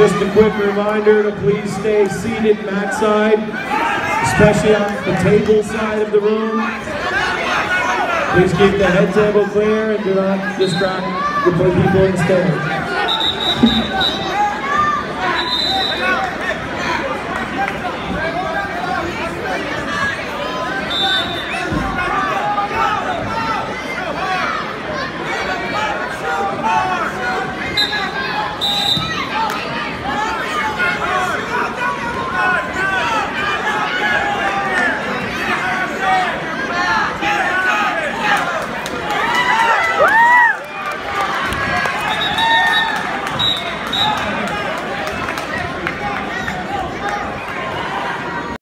just a quick reminder to please stay seated mat side, especially on the table side of the room. Please keep the head table clear and do not distract the people in the stands.